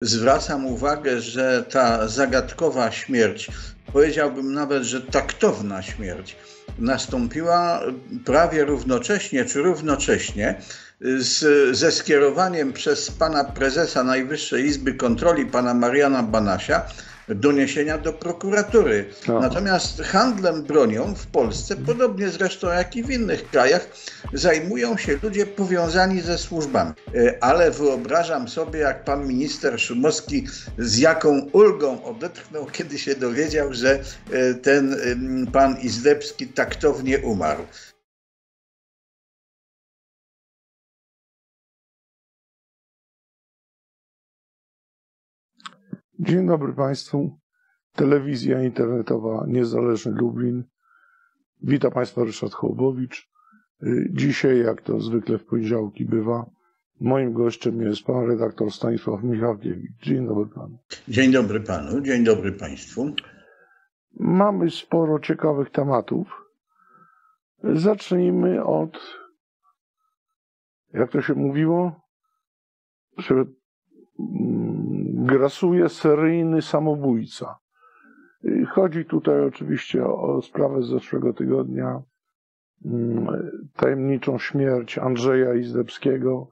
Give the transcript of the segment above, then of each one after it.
zwracam uwagę, że ta zagadkowa śmierć, powiedziałbym nawet, że taktowna śmierć, nastąpiła prawie równocześnie czy równocześnie z, ze skierowaniem przez pana prezesa Najwyższej Izby Kontroli, pana Mariana Banasia, doniesienia do prokuratury. Aha. Natomiast handlem bronią w Polsce, podobnie zresztą jak i w innych krajach, zajmują się ludzie powiązani ze służbami. E, ale wyobrażam sobie, jak pan minister Szumowski z jaką ulgą odetchnął, kiedy się dowiedział, że e, ten pan Izdebski taktownie umarł. Dzień dobry Państwu. Telewizja internetowa Niezależny Lublin. Witam Państwa Ryszard Hołbowicz. Y, dzisiaj, jak to zwykle w poniedziałki bywa, moim gościem jest pan redaktor Stanisław Michałkiewicz. Dzień dobry Panu. Dzień dobry Panu, dzień dobry Państwu. Mamy sporo ciekawych tematów. Zacznijmy od, jak to się mówiło, żeby grasuje seryjny samobójca. Chodzi tutaj oczywiście o sprawę z zeszłego tygodnia, mm, tajemniczą śmierć Andrzeja Izdebskiego,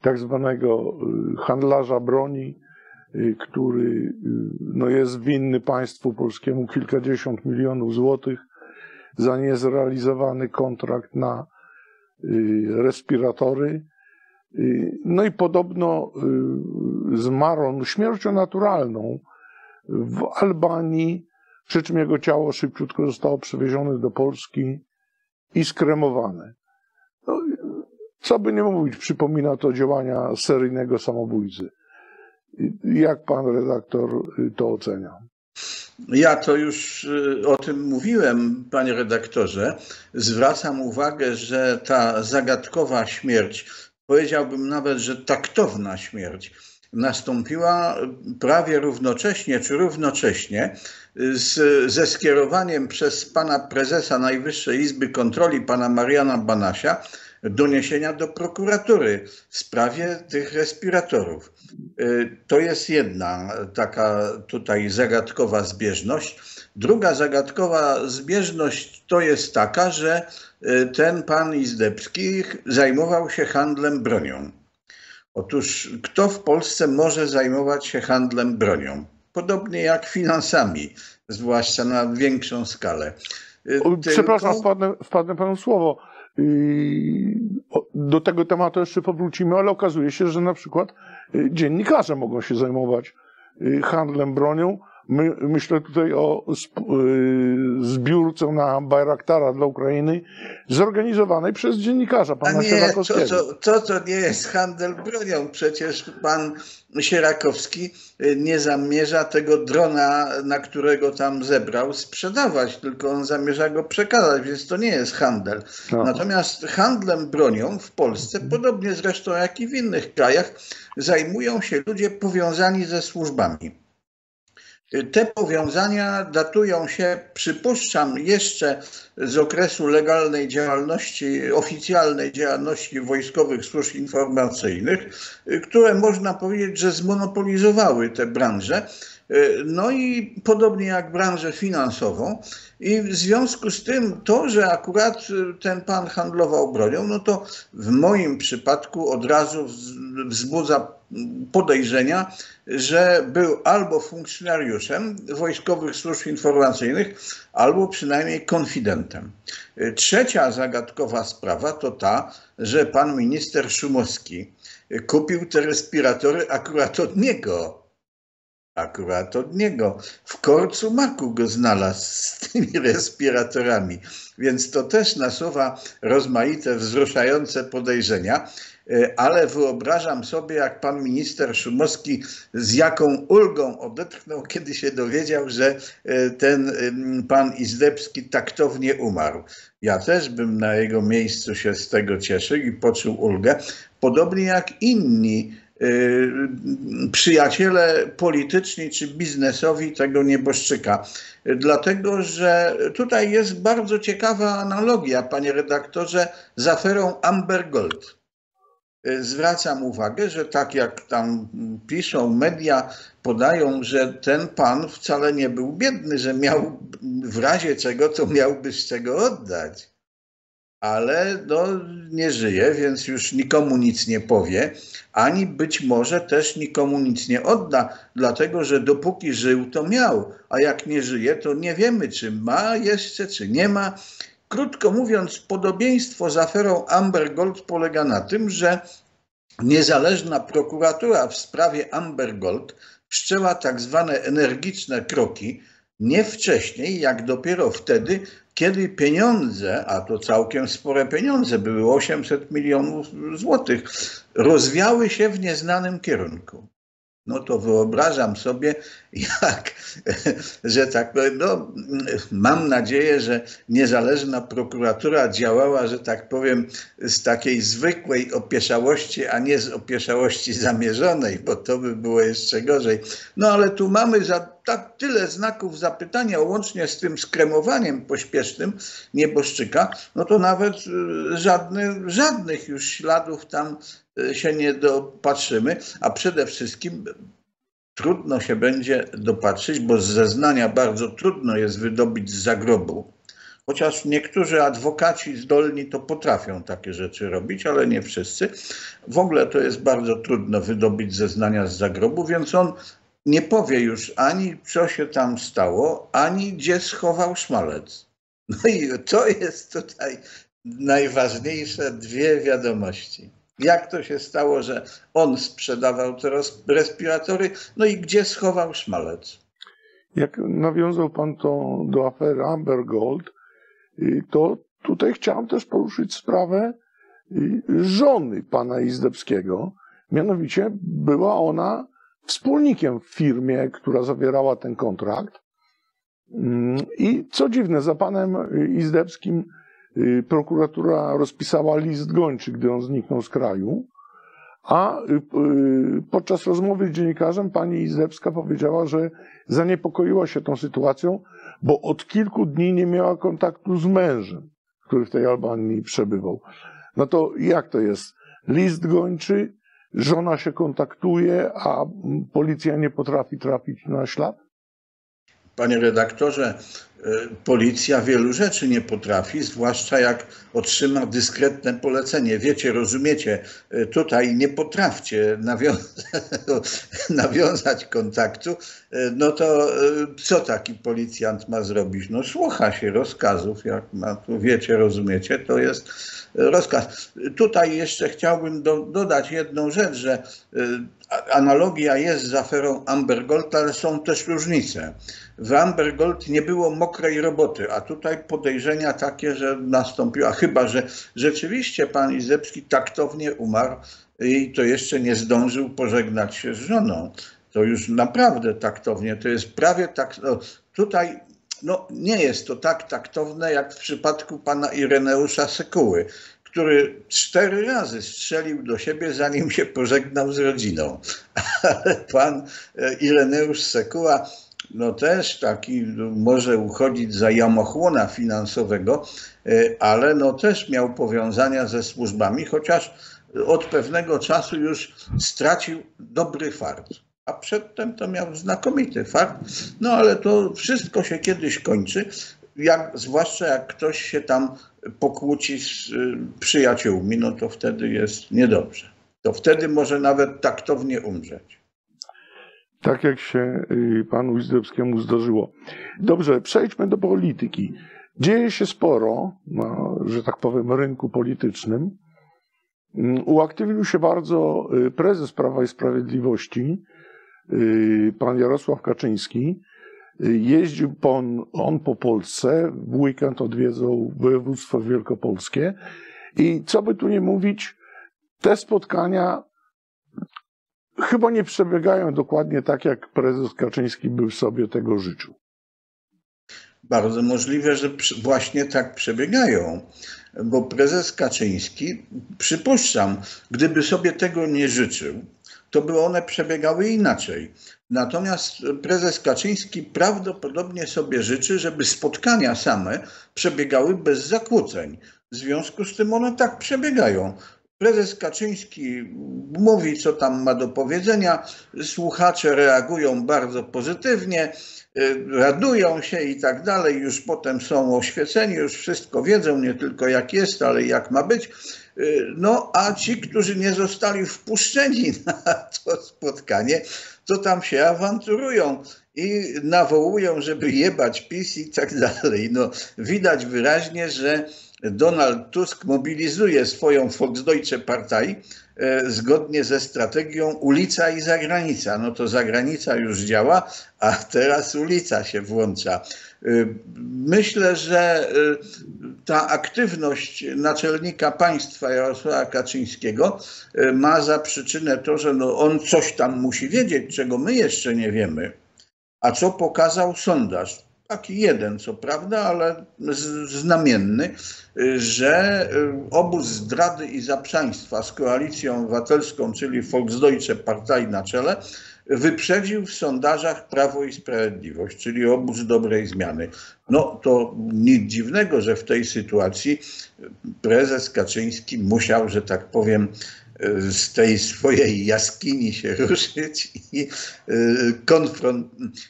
tak zwanego y, handlarza broni, y, który y, no, jest winny państwu polskiemu kilkadziesiąt milionów złotych za niezrealizowany kontrakt na respiratory. No i podobno zmarł on śmiercią naturalną w Albanii, przy czym jego ciało szybciutko zostało przewiezione do Polski i skremowane. No, co by nie mówić, przypomina to działania seryjnego samobójcy. Jak pan redaktor to ocenia? Ja to już y, o tym mówiłem, panie redaktorze. Zwracam uwagę, że ta zagadkowa śmierć, powiedziałbym nawet, że taktowna śmierć, nastąpiła prawie równocześnie czy równocześnie z, ze skierowaniem przez pana prezesa Najwyższej Izby Kontroli, pana Mariana Banasia, doniesienia do prokuratury w sprawie tych respiratorów. Y, to jest jedna taka tutaj zagadkowa zbieżność. Druga zagadkowa zbieżność to jest taka, że y, ten pan Izdebski zajmował się handlem bronią. Otóż kto w Polsce może zajmować się handlem bronią? Podobnie jak finansami, zwłaszcza na większą skalę. Tylko... Przepraszam, wpadnę, wpadnę panu słowo. Do tego tematu jeszcze powrócimy, ale okazuje się, że na przykład y, dziennikarze mogą się zajmować y, handlem bronią, My, myślę tutaj o y, zbiórce na Bajraktara dla Ukrainy, zorganizowanej przez dziennikarza, pana Sierakowskiego. To, to, to, to nie jest handel bronią. Przecież pan Sierakowski y, nie zamierza tego drona, na którego tam zebrał, sprzedawać, tylko on zamierza go przekazać, więc to nie jest handel. No. Natomiast handlem bronią w Polsce, podobnie zresztą jak i w innych krajach, zajmują się ludzie powiązani ze służbami. Te powiązania datują się, przypuszczam, jeszcze z okresu legalnej działalności, oficjalnej działalności wojskowych służb informacyjnych, które można powiedzieć, że zmonopolizowały tę branżę. No i podobnie jak branżę finansową. I w związku z tym to, że akurat ten pan handlował bronią, no to w moim przypadku od razu wzbudza podejrzenia, że był albo funkcjonariuszem wojskowych służb informacyjnych, albo przynajmniej konfidentem. Trzecia zagadkowa sprawa to ta, że pan minister Szumowski kupił te respiratory akurat od niego. Akurat od niego. W korcu maku go znalazł z tymi respiratorami. Więc to też nasuwa rozmaite, wzruszające podejrzenia. E, ale wyobrażam sobie, jak pan minister Szumowski z jaką ulgą odetchnął, kiedy się dowiedział, że e, ten pan Izdebski taktownie umarł. Ja też bym na jego miejscu się z tego cieszył i poczuł ulgę, podobnie jak inni przyjaciele polityczni czy biznesowi tego nieboszczyka. Dlatego, że tutaj jest bardzo ciekawa analogia, panie redaktorze, z aferą Amber Gold. zwracam uwagę, że tak jak tam piszą media, podają, że ten pan wcale nie był biedny, że miał w razie czego, to miałby z czego oddać. Ale no, nie żyje, więc już nikomu nic nie powie, ani być może też nikomu nic nie odda, dlatego że dopóki żył, to miał, a jak nie żyje, to nie wiemy, czy ma jeszcze, czy nie ma. Krótko mówiąc, podobieństwo z aferą Amber Gold polega na tym, że niezależna prokuratura w sprawie Amber Gold wszczęła tak zwane energiczne kroki, nie wcześniej, jak dopiero wtedy, kiedy pieniądze, a to całkiem spore pieniądze, były 800 milionów złotych, rozwiały się w nieznanym kierunku no to wyobrażam sobie, jak, że tak powiem, no, mam nadzieję, że niezależna prokuratura działała, że tak powiem, z takiej zwykłej opieszałości, a nie z opieszałości zamierzonej, bo to by było jeszcze gorzej. No ale tu mamy za tak tyle znaków zapytania, łącznie z tym skremowaniem pośpiesznym nieboszczyka, no to nawet y, żadny, żadnych już śladów tam się nie dopatrzymy, a przede wszystkim trudno się będzie dopatrzyć, bo z zeznania bardzo trudno jest wydobyć z zagrobu. Chociaż niektórzy adwokaci zdolni to potrafią takie rzeczy robić, ale nie wszyscy. W ogóle to jest bardzo trudno wydobyć zeznania z zagrobu, więc on nie powie już ani co się tam stało, ani gdzie schował szmalec. No i to jest tutaj najważniejsze dwie wiadomości. Jak to się stało, że on sprzedawał te respiratory? No i gdzie schował szmalec? Jak nawiązał pan to do afery Amber Gold, y, to tutaj chciałem też poruszyć sprawę y, żony pana Izdebskiego. Mianowicie była ona wspólnikiem w firmie, która zawierała ten kontrakt. Mm, I co dziwne, za panem Izdebskim prokuratura rozpisała list gończy, gdy on zniknął z kraju, a y, y, podczas rozmowy z dziennikarzem pani Izebska powiedziała, że zaniepokoiła się tą sytuacją, bo od kilku dni nie miała kontaktu z mężem, który w tej Albanii przebywał. No to jak to jest? List gończy, żona się kontaktuje, a policja nie potrafi trafić na ślad? Panie redaktorze, policja wielu rzeczy nie potrafi, zwłaszcza jak otrzyma dyskretne polecenie. Wiecie, rozumiecie, e, tutaj nie potrafcie nawiązać, kontaktu, e, no to co taki policjant ma zrobić? No słucha się rozkazów, jak ma, wiecie, rozumiecie, to jest rozkaz. Tutaj jeszcze chciałbym do, dodać jedną rzecz, że analogia jest z aferą Amber Gold, ale są też różnice. W Amber Gold nie było mokrej roboty, a tutaj podejrzenia takie, że nastąpiła, chyba że rzeczywiście pan Izebski taktownie umarł i to jeszcze nie zdążył pożegnać się z żoną. To już naprawdę taktownie, to jest prawie tak. No, tutaj no, nie jest to tak taktowne jak w przypadku pana Ireneusza Sekuły który cztery razy strzelił do siebie, zanim się pożegnał z rodziną. Ale pan e, Ireneusz Sekuła no też taki może uchodzić za jamochłona finansowego, e, ale no też miał powiązania ze służbami, chociaż od pewnego czasu już stracił dobry fart. A przedtem to miał znakomity fart. No ale to wszystko się kiedyś kończy, jak, zwłaszcza jak ktoś się tam pokłóci z y, przyjaciółmi, no to wtedy jest niedobrze. To wtedy może nawet taktownie umrzeć. Tak jak się y, panu Izdebskiemu zdarzyło. Dobrze, przejdźmy do polityki. Dzieje się sporo na, że tak powiem, rynku politycznym. Mm, uaktywnił się bardzo y, prezes Prawa i Sprawiedliwości, pan Jarosław Kaczyński. Jeździł on, on po Polsce, w weekend odwiedzał województwo wielkopolskie i co by tu nie mówić, te spotkania chyba nie przebiegają dokładnie tak, jak prezes Kaczyński by sobie tego życzył. Bardzo możliwe, że właśnie tak przebiegają, bo prezes Kaczyński, przypuszczam, gdyby sobie tego nie życzył, to by one przebiegały inaczej. Natomiast prezes Kaczyński prawdopodobnie sobie życzy, żeby spotkania same przebiegały bez zakłóceń. W związku z tym one tak przebiegają. Prezes Kaczyński mówi, co tam ma do powiedzenia. Słuchacze reagują bardzo pozytywnie, y, radują się i tak dalej. Już potem są oświeceni, już wszystko wiedzą, nie tylko jak jest, ale jak ma być. Y, no, a ci, którzy nie zostali wpuszczeni na to spotkanie, to tam się awanturują i nawołują, żeby jebać PiS i tak dalej. No, widać wyraźnie, że Donald Tusk mobilizuje swoją Volksdeutsche Partei e, zgodnie ze strategią ulica i zagranica. No to zagranica już działa, a teraz ulica się włącza. E, myślę, że e, ta aktywność naczelnika państwa Jarosława Kaczyńskiego ma za przyczynę to, że no on coś tam musi wiedzieć, czego my jeszcze nie wiemy. A co pokazał sondaż? Taki jeden, co prawda, ale znamienny, że y, obóz zdrady i zaprzaństwa z koalicją obywatelską, czyli Volksdeutsche Partei na czele, wyprzedził w sondażach Prawo i Sprawiedliwość, czyli obóz dobrej zmiany. No to nic dziwnego, że w tej sytuacji prezes Kaczyński musiał, że tak powiem, z tej swojej jaskini się ruszyć i y,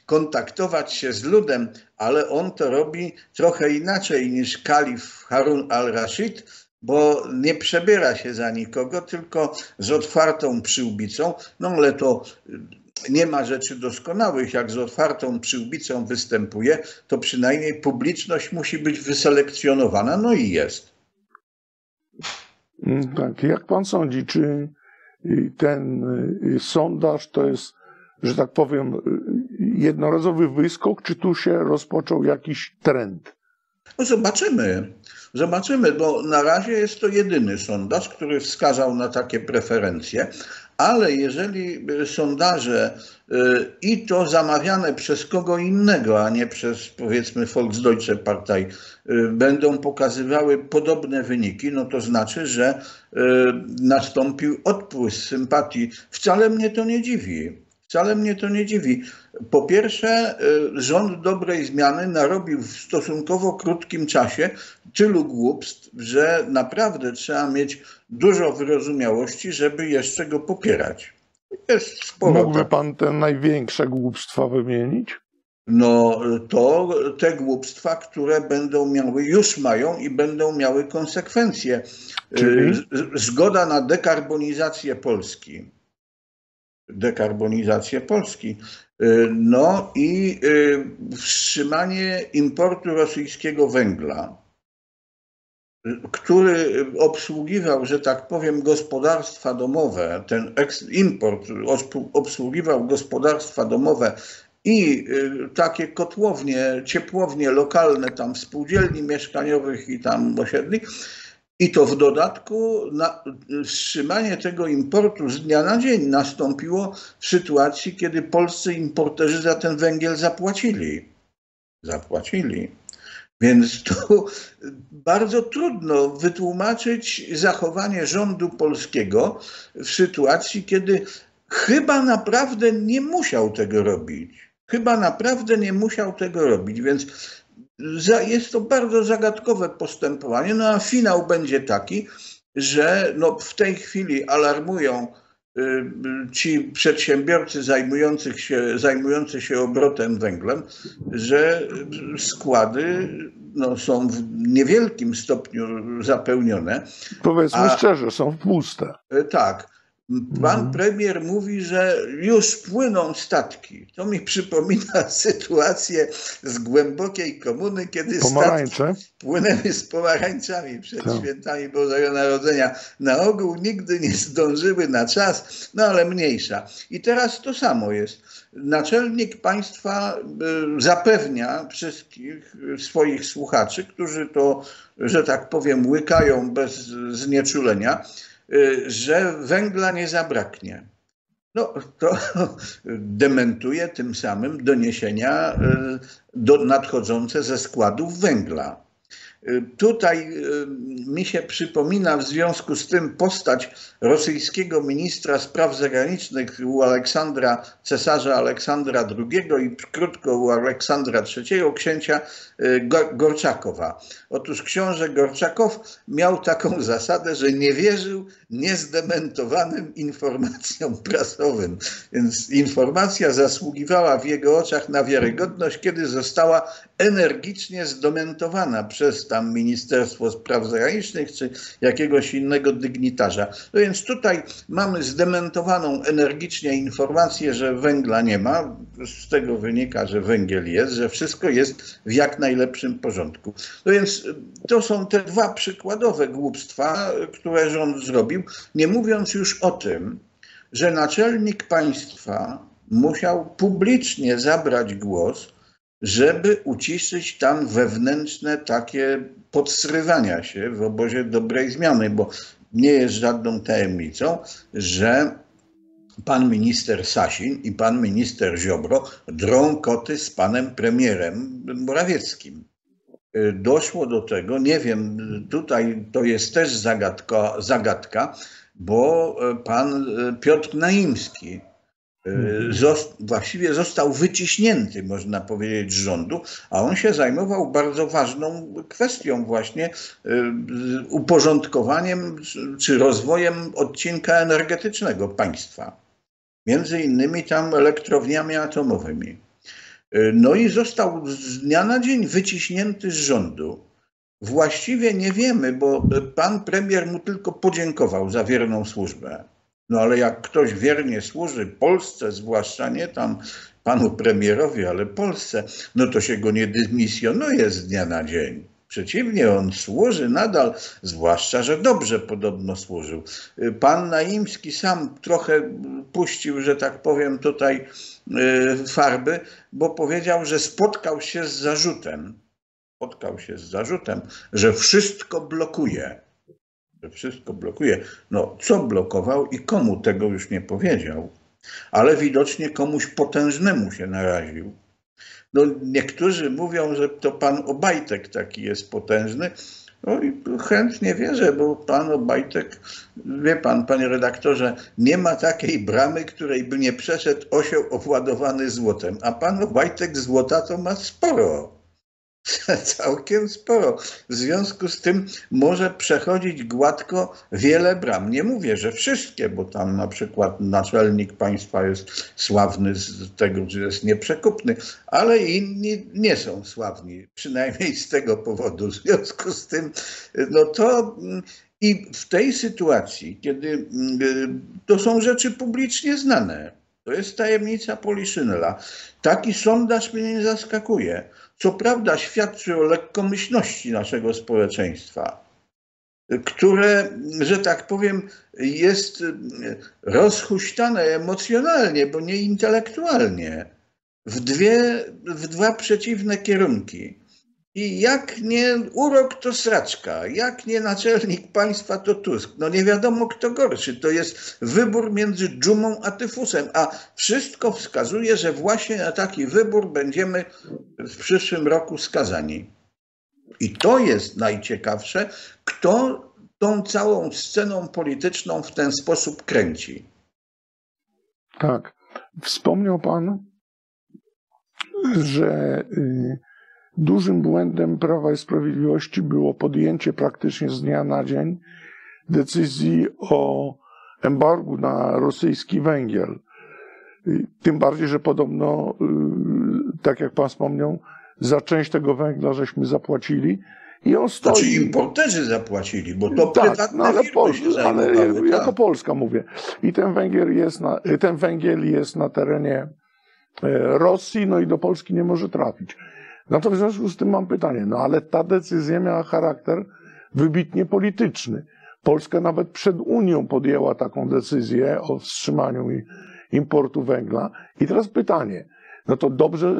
kontaktować się z ludem, ale on to robi trochę inaczej niż kalif Harun al-Rashid, bo nie przebiera się za nikogo, tylko z otwartą przyłbicą. No ale to y, nie ma rzeczy doskonałych. Jak z otwartą przyłbicą występuje, to przynajmniej publiczność musi być wyselekcjonowana. No i jest. Mm, tak, jak pan sądzi, czy y, ten y, sondaż to jest, że tak powiem, y, jednorazowy wyskok, czy tu się rozpoczął jakiś trend? No zobaczymy. Zobaczymy, bo na razie jest to jedyny sondaż, który wskazał na takie preferencje, ale jeżeli sondaże y, i to zamawiane przez kogo innego, a nie przez powiedzmy Volksdeutsche Partei, y, będą pokazywały podobne wyniki, no to znaczy, że y, nastąpił odpływ sympatii. Wcale mnie to nie dziwi. Wcale mnie to nie dziwi. Po pierwsze, rząd dobrej zmiany narobił w stosunkowo krótkim czasie tylu głupstw, że naprawdę trzeba mieć dużo wyrozumiałości, żeby jeszcze go popierać. Jest sporo. Mógłby pan te największe głupstwa wymienić? No to te głupstwa, które będą miały, już mają i będą miały konsekwencje. Czyli? Zgoda na dekarbonizację Polski. Dekarbonizację Polski. No i wstrzymanie importu rosyjskiego węgla który obsługiwał, że tak powiem, gospodarstwa domowe, ten import obsługiwał gospodarstwa domowe i y, takie kotłownie, ciepłownie lokalne tam spółdzielni mieszkaniowych i tam osiedli. I to w dodatku na, wstrzymanie tego importu z dnia na dzień nastąpiło w sytuacji, kiedy polscy importerzy za ten węgiel zapłacili. Zapłacili. Więc tu bardzo trudno wytłumaczyć zachowanie rządu polskiego w sytuacji, kiedy chyba naprawdę nie musiał tego robić. Chyba naprawdę nie musiał tego robić, więc jest to bardzo zagadkowe postępowanie. No a finał będzie taki, że no w tej chwili alarmują y, ci przedsiębiorcy zajmujący się, zajmujący się obrotem węglem, że składy no, są w niewielkim stopniu zapełnione. Powiedzmy a, szczerze, są puste. E, tak. Pan mhm. premier mówi, że już płyną statki. To mi przypomina sytuację z głębokiej komuny, kiedy Pomarańcze. statki płynęły z pomarańczami przed tak. świętami Bożego Narodzenia. Na ogół nigdy nie zdążyły na czas, no ale mniejsza. I teraz to samo jest. Naczelnik państwa y, zapewnia wszystkich swoich słuchaczy, którzy to, że tak powiem, łykają bez znieczulenia, że węgla nie zabraknie. No, to dementuje tym samym doniesienia y, do, nadchodzące ze składów węgla. Tutaj mi się przypomina w związku z tym postać rosyjskiego ministra spraw zagranicznych u Aleksandra, cesarza Aleksandra II i krótko u Aleksandra III, księcia Gorczakowa. Otóż książę Gorczakow miał taką zasadę, że nie wierzył niezdementowanym informacjom prasowym. Więc informacja zasługiwała w jego oczach na wiarygodność, kiedy została energicznie zdementowana przez tam Ministerstwo Spraw Zagranicznych czy jakiegoś innego dygnitarza. No więc tutaj mamy zdementowaną energicznie informację, że węgla nie ma. Z tego wynika, że węgiel jest, że wszystko jest w jak najlepszym porządku. No więc to są te dwa przykładowe głupstwa, które rząd zrobił, nie mówiąc już o tym, że naczelnik państwa musiał publicznie zabrać głos, żeby uciszyć tam wewnętrzne takie podsrywania się w obozie dobrej zmiany, bo nie jest żadną tajemnicą, że pan minister Sasin i pan minister Ziobro drą koty z panem premierem Morawieckim. Doszło do tego, nie wiem, tutaj to jest też zagadka, zagadka bo pan Piotr Naimski. Zost, właściwie został wyciśnięty, można powiedzieć, z rządu, a on się zajmował bardzo ważną kwestią właśnie y, uporządkowaniem czy rozwojem odcinka energetycznego państwa. Między innymi tam elektrowniami atomowymi. Y, no i został z dnia na dzień wyciśnięty z rządu. Właściwie nie wiemy, bo pan premier mu tylko podziękował za wierną służbę. No ale jak ktoś wiernie służy Polsce, zwłaszcza nie tam panu premierowi, ale Polsce, no to się go nie dymisjonuje z dnia na dzień. Przeciwnie, on służy nadal, zwłaszcza, że dobrze podobno służył. Pan Naimski sam trochę puścił, że tak powiem, tutaj y, farby, bo powiedział, że spotkał się z zarzutem, spotkał się z zarzutem, że wszystko blokuje wszystko blokuje. No, co blokował i komu tego już nie powiedział, ale widocznie komuś potężnemu się naraził. No, niektórzy mówią, że to pan Obajtek taki jest potężny. No i chętnie wierzę, bo pan Obajtek, wie pan, panie redaktorze, nie ma takiej bramy, której by nie przeszedł osioł obładowany złotem. A pan Obajtek złota to ma sporo. całkiem sporo. W związku z tym może przechodzić gładko wiele bram. Nie mówię, że wszystkie, bo tam na przykład naczelnik państwa jest sławny z tego, że jest nieprzekupny, ale inni nie są sławni, przynajmniej z tego powodu. W związku z tym, no to i w tej sytuacji, kiedy mm, to są rzeczy publicznie znane, to jest tajemnica Poliszynela, taki sondaż mnie nie zaskakuje co prawda świadczy o lekkomyślności naszego społeczeństwa, które, że tak powiem, jest rozhuśtane emocjonalnie, bo nie intelektualnie, w, dwie, w dwa przeciwne kierunki. I jak nie urok, to sraczka. Jak nie naczelnik państwa, to Tusk. No nie wiadomo, kto gorszy. To jest wybór między dżumą a tyfusem. A wszystko wskazuje, że właśnie na taki wybór będziemy w przyszłym roku skazani. I to jest najciekawsze, kto tą całą sceną polityczną w ten sposób kręci. Tak. Wspomniał Pan, że. Yy Dużym błędem Prawa i Sprawiedliwości było podjęcie praktycznie z dnia na dzień decyzji o embargu na rosyjski węgiel. Tym bardziej, że podobno, y, tak jak pan wspomniał, za część tego węgla żeśmy zapłacili. I on stoi. Znaczy importerzy zapłacili, bo to tak, no ale, Pol ale tak. jako Polska mówię. I ten węgiel, jest na, ten węgiel jest na terenie e, Rosji, no i do Polski nie może trafić. No to w związku z tym mam pytanie, no ale ta decyzja miała charakter wybitnie polityczny. Polska nawet przed Unią podjęła taką decyzję o wstrzymaniu importu węgla. I teraz pytanie, no to dobrze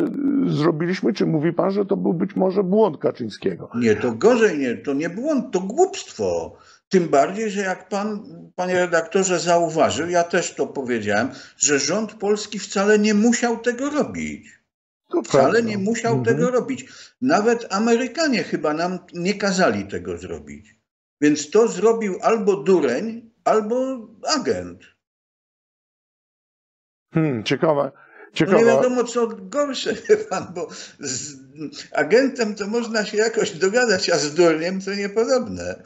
zrobiliśmy, czy mówi pan, że to był być może błąd Kaczyńskiego? Nie, to gorzej nie, to nie błąd, to głupstwo. Tym bardziej, że jak pan, panie redaktorze, zauważył, ja też to powiedziałem, że rząd polski wcale nie musiał tego robić. To Wcale prawda. nie musiał mhm. tego robić. Nawet Amerykanie chyba nam nie kazali tego zrobić. Więc to zrobił albo dureń, albo agent. Hmm, ciekawe. Ciekawa. No nie wiadomo, co gorsze, pan, bo z agentem to można się jakoś dogadać, a z durniem to niepodobne.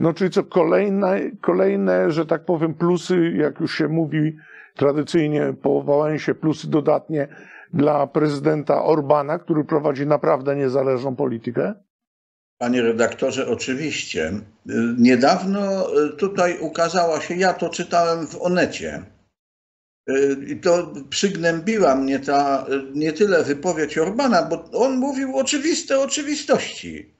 No czyli co, kolejne, kolejne, że tak powiem, plusy, jak już się mówi tradycyjnie po Wałęsie, plusy dodatnie dla prezydenta Orbana, który prowadzi naprawdę niezależną politykę? Panie redaktorze, oczywiście. Niedawno tutaj ukazała się, ja to czytałem w Onecie, i to przygnębiła mnie ta nie tyle wypowiedź Orbana, bo on mówił oczywiste oczywistości,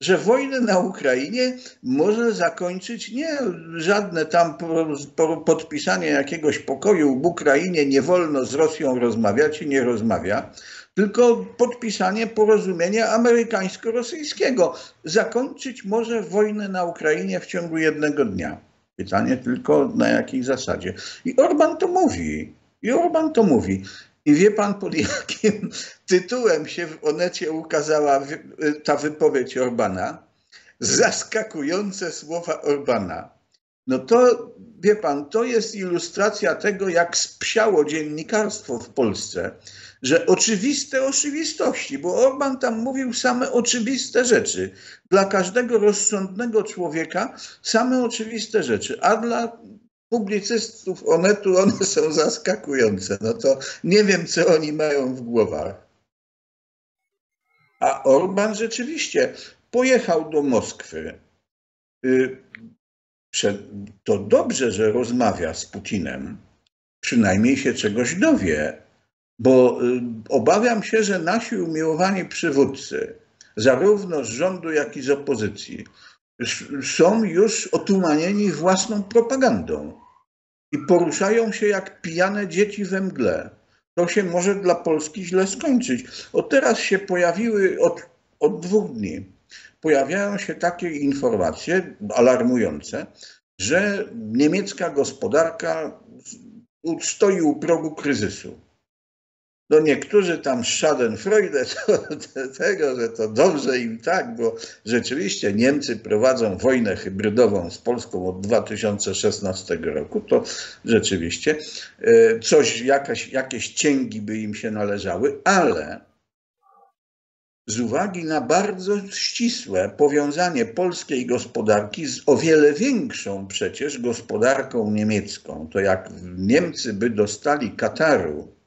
że wojnę na Ukrainie może zakończyć nie żadne tam podpisanie jakiegoś pokoju w Ukrainie, nie wolno z Rosją rozmawiać i nie rozmawia, tylko podpisanie porozumienia amerykańsko-rosyjskiego. Zakończyć może wojnę na Ukrainie w ciągu jednego dnia. Pytanie tylko na jakiej zasadzie. I Orban to mówi. I Orban to mówi. I wie pan, pod jakim tytułem się w Onecie ukazała ta wypowiedź Orbana? Zaskakujące słowa Orbana. No to, wie pan, to jest ilustracja tego, jak spsiało dziennikarstwo w Polsce że oczywiste oczywistości, bo Orban tam mówił same oczywiste rzeczy. Dla każdego rozsądnego człowieka same oczywiste rzeczy, a dla publicystów Onetu one są zaskakujące. No to nie wiem, co oni mają w głowach. A Orban rzeczywiście pojechał do Moskwy. Y, to dobrze, że rozmawia z Putinem. Przynajmniej się czegoś dowie bo y, obawiam się, że nasi umiłowani przywódcy, zarówno z rządu, jak i z opozycji, są już otumanieni własną propagandą i poruszają się jak pijane dzieci we mgle. To się może dla Polski źle skończyć. Od teraz się pojawiły, od, od dwóch dni, pojawiają się takie informacje alarmujące, że niemiecka gospodarka stoi u progu kryzysu no niektórzy tam Schadenfreude to, tego, że to dobrze im tak, bo rzeczywiście Niemcy prowadzą wojnę hybrydową z Polską od 2016 roku, to rzeczywiście e, coś, jakaś, jakieś cięgi by im się należały, ale z uwagi na bardzo ścisłe powiązanie polskiej gospodarki z o wiele większą przecież gospodarką niemiecką, to jak Niemcy by dostali Kataru,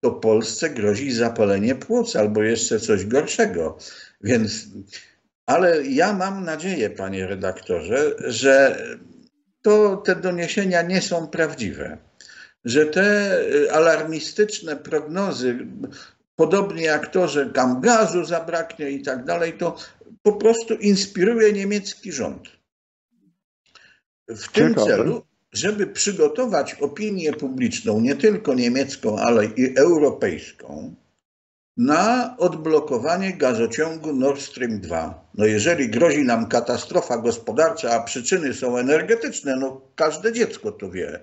to Polsce grozi zapalenie płuc albo jeszcze coś gorszego. Więc, ale ja mam nadzieję, panie redaktorze, że to te doniesienia nie są prawdziwe, że te alarmistyczne prognozy, podobnie jak to, że tam gazu zabraknie i tak dalej, to po prostu inspiruje niemiecki rząd. W tym celu żeby przygotować opinię publiczną, nie tylko niemiecką, ale i europejską, na odblokowanie gazociągu Nord Stream 2. No jeżeli grozi nam katastrofa gospodarcza, a przyczyny są energetyczne, no każde dziecko to wie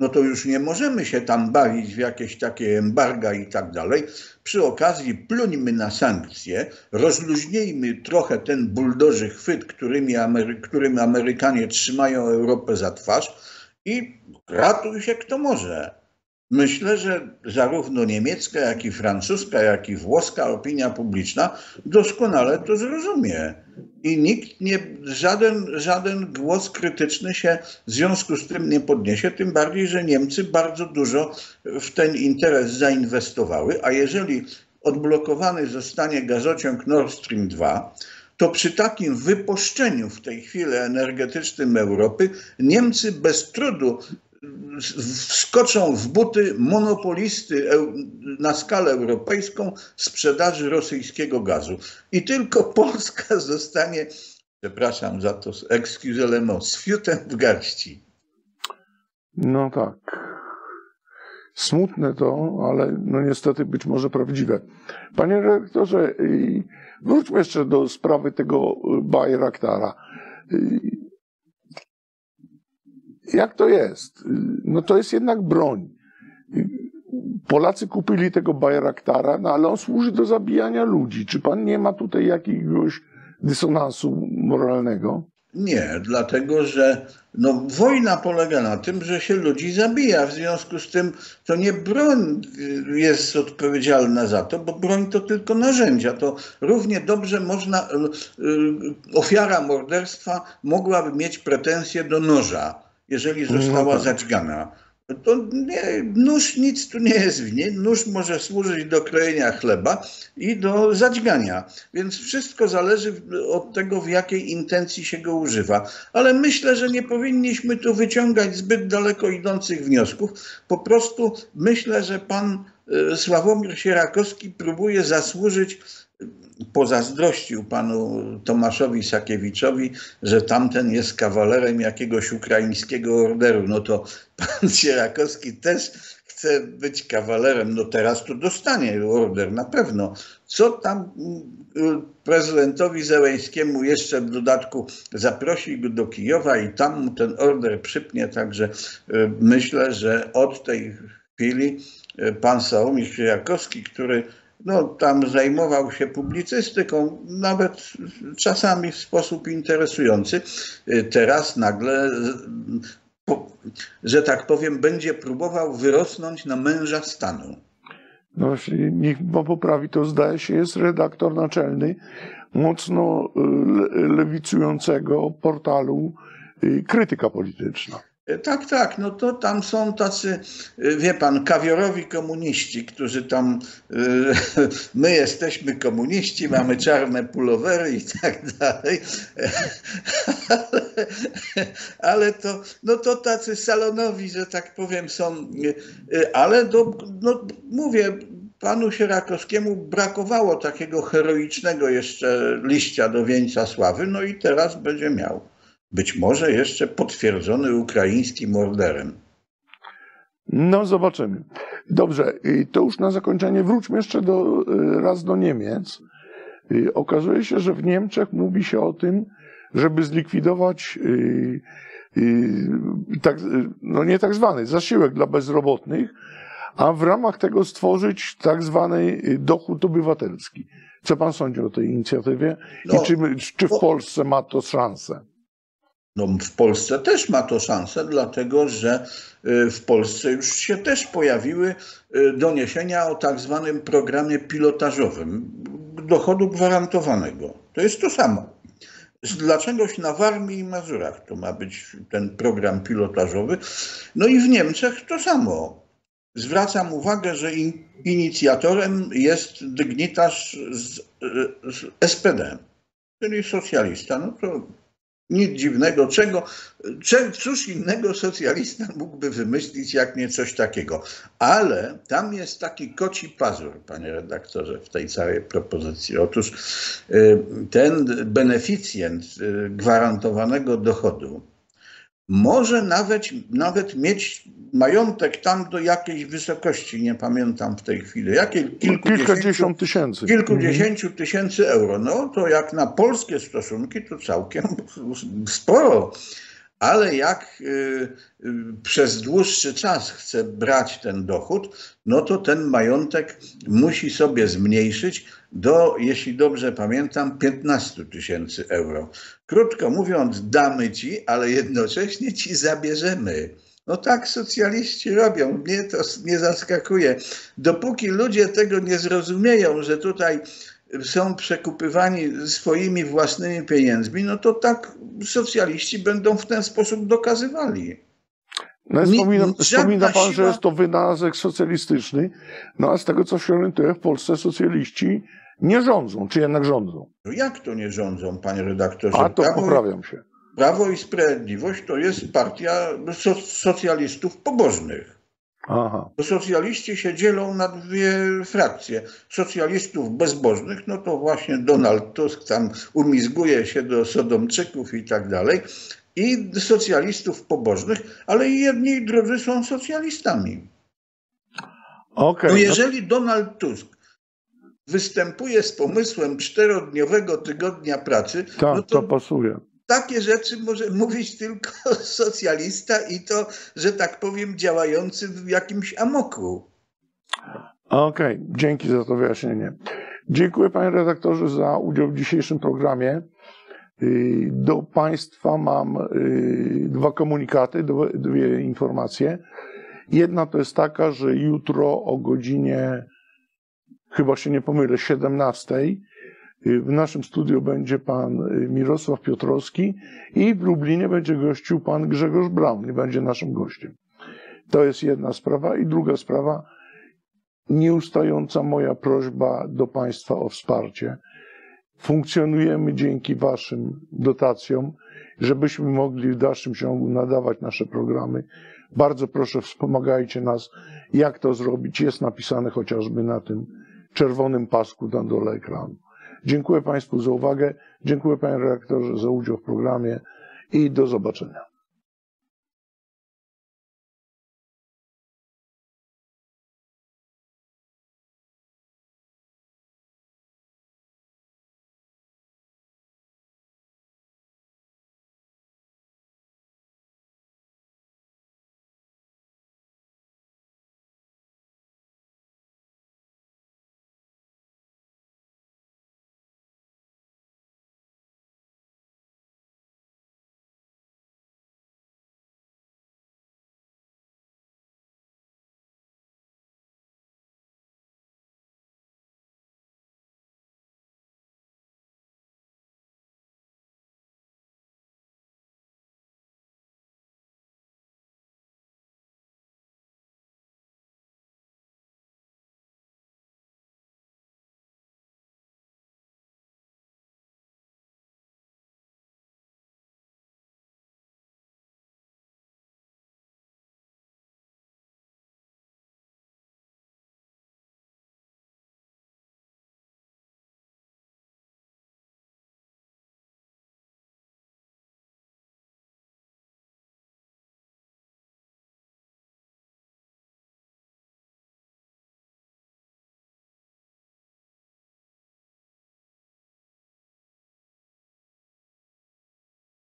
no to już nie możemy się tam bawić w jakieś takie embarga i tak dalej. Przy okazji pluńmy na sankcje, rozluźnijmy trochę ten buldoży chwyt, którymi Amery którym Amerykanie trzymają Europę za twarz i ratuj się kto może. Myślę, że zarówno niemiecka, jak i francuska, jak i włoska opinia publiczna doskonale to zrozumie. I nikt nie, żaden, żaden głos krytyczny się w związku z tym nie podniesie, tym bardziej, że Niemcy bardzo dużo w ten interes zainwestowały, a jeżeli odblokowany zostanie gazociąg Nord Stream 2, to przy takim wypuszczeniu w tej chwili energetycznym Europy Niemcy bez trudu wskoczą w buty monopolisty na skalę europejską sprzedaży rosyjskiego gazu. I tylko Polska zostanie, przepraszam za to, excuse le mot, z fiutem w garści. No tak. Smutne to, ale no niestety być może prawdziwe. Panie rektorze, wróćmy jeszcze do sprawy tego Bajraktara. Jak to jest? No to jest jednak broń. Polacy kupili tego Bayraktara, no ale on służy do zabijania ludzi. Czy pan nie ma tutaj jakiegoś dysonansu moralnego? Nie, dlatego że no, wojna polega na tym, że się ludzi zabija. W związku z tym to nie broń jest odpowiedzialna za to, bo broń to tylko narzędzia. To równie dobrze można, y, y, ofiara morderstwa mogłaby mieć pretensje do noża, jeżeli została no tak. zadźgana. To nie, nóż nic tu nie jest winien. Nóż może służyć do krojenia chleba i do zadźgania. Więc wszystko zależy od tego, w jakiej intencji się go używa. Ale myślę, że nie powinniśmy tu wyciągać zbyt daleko idących wniosków. Po prostu myślę, że pan e, Sławomir Sierakowski próbuje zasłużyć pozazdrościł panu Tomaszowi Sakiewiczowi, że tamten jest kawalerem jakiegoś ukraińskiego orderu. No to pan Sierakowski też chce być kawalerem. No teraz to dostanie order na pewno. Co tam mm, prezydentowi Zełęskiemu jeszcze w dodatku zaprosi go do Kijowa i tam mu ten order przypnie. Także y, myślę, że od tej chwili y, pan Sławomir Sierakowski, który no, tam zajmował się publicystyką, nawet czasami w sposób interesujący. Teraz nagle, że tak powiem, będzie próbował wyrosnąć na męża stanu. No, niech poprawi, to zdaje się, jest redaktor naczelny mocno lewicującego portalu y, Krytyka Polityczna. Tak, tak, no to tam są tacy, y, wie pan, kawiorowi komuniści, którzy tam, y, my jesteśmy komuniści, mamy czarne pulowery i tak dalej, ale, to, no to tacy salonowi, że tak powiem, są, y, ale do, no mówię, panu Sierakowskiemu brakowało takiego heroicznego jeszcze liścia do wieńca sławy, no i teraz będzie miał być może jeszcze potwierdzony ukraińskim morderem. No, zobaczymy. Dobrze, to już na zakończenie wróćmy jeszcze do, y, raz do Niemiec. Y, okazuje się, że w Niemczech mówi się o tym, żeby zlikwidować y, tak, no nie tak zwany zasiłek dla bezrobotnych, a w ramach tego stworzyć tak zwany dochód obywatelski. Co pan sądzi o tej inicjatywie no, i czy, czy w Polsce ma to szansę? No, w Polsce też ma to szansę, dlatego że y, w Polsce już się też pojawiły y, doniesienia o tak zwanym programie pilotażowym dochodu gwarantowanego. To jest to samo. Dlaczegoś na Warmii i Mazurach to ma być ten program pilotażowy. No i w Niemczech to samo. Zwracam uwagę, że in, inicjatorem jest dygnitarz z, z SPD, czyli socjalista. No to nic dziwnego, czego, cóż innego socjalista mógłby wymyślić, jak nie coś takiego. Ale tam jest taki koci pazur, panie redaktorze, w tej całej propozycji. Otóż y, ten beneficjent y, gwarantowanego dochodu może nawet, nawet mieć majątek tam do jakiejś wysokości, nie pamiętam w tej chwili, jakie kilkudziesiąt tysięcy. Kilkudziesięciu mhm. tysięcy euro. No to jak na polskie stosunki to całkiem sporo. Ale jak y, y, przez dłuższy czas chce brać ten dochód, no to ten majątek musi sobie zmniejszyć do, jeśli dobrze pamiętam, 15 tysięcy euro. Krótko mówiąc, damy ci, ale jednocześnie ci zabierzemy. No tak socjaliści robią, mnie to nie zaskakuje. Dopóki ludzie tego nie zrozumieją, że tutaj są przekupywani swoimi własnymi pieniędzmi, no to tak socjaliści będą w ten sposób dokazywali. No, wspomina, wspomina pan, siła... że jest to wynalazek socjalistyczny, no a z tego co się orientuję, w Polsce socjaliści nie rządzą, czy jednak rządzą? No jak to nie rządzą, panie redaktorze? A to Prawo, poprawiam się. Prawo i Sprawiedliwość to jest partia socjalistów pobożnych. Aha. Socjaliści się dzielą na dwie frakcje. Socjalistów bezbożnych, no to właśnie Donald Tusk tam umizguje się do Sodomczyków i tak dalej. I socjalistów pobożnych, ale i jedni i drudzy są socjalistami. Okay, no jeżeli no... Donald Tusk występuje z pomysłem czterodniowego tygodnia pracy, tak, no to, to pasuje. Takie rzeczy może mówić tylko socjalista i to, że tak powiem, działający w jakimś amoku. Okej, dzięki za to wyjaśnienie. Dziękuję panie redaktorze za udział w dzisiejszym programie. Y, Do państwa mam y, dwa komunikaty, dwie- informacje. Jedna to jest taka, że jutro o godzinie, chyba się nie pomylę, 17 y, w naszym studiu będzie pan y, Mirosław Piotrowski i w Lublinie będzie gościł pan Grzegorz Braun, nie będzie naszym gościem. To jest jedna sprawa. I druga sprawa, nieustająca moja prośba do Państwa o wsparcie. Funkcjonujemy dzięki Waszym dotacjom, żebyśmy mogli w dalszym ciągu nadawać nasze programy. Bardzo proszę, wspomagajcie nas. Jak to zrobić? Jest napisane chociażby na tym czerwonym pasku na dole ekranu. Dziękuję Państwu za uwagę. Dziękuję Panie redaktorze za udział w programie i do zobaczenia.